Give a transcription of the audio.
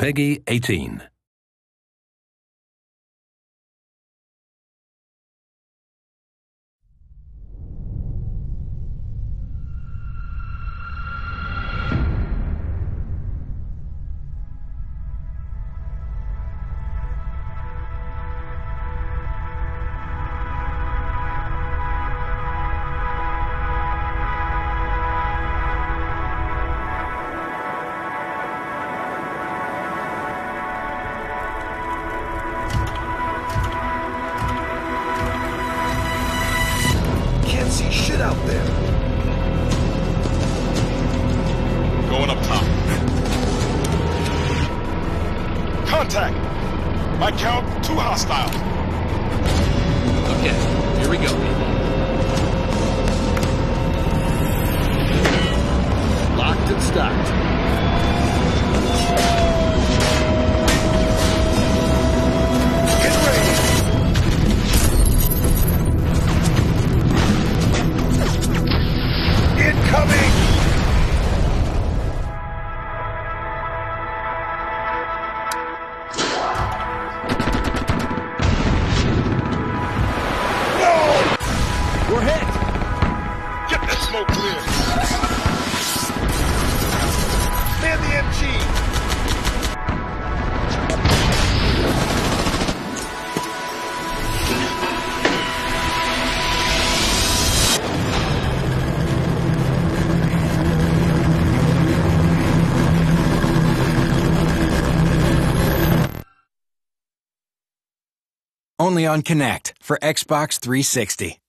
Peggy 18. Can't see shit out there. Going up top. Contact! My count, two hostiles. Okay, here we go. Locked and stocked. Smoke clear. Man the MG! Only on Kinect for Xbox 360.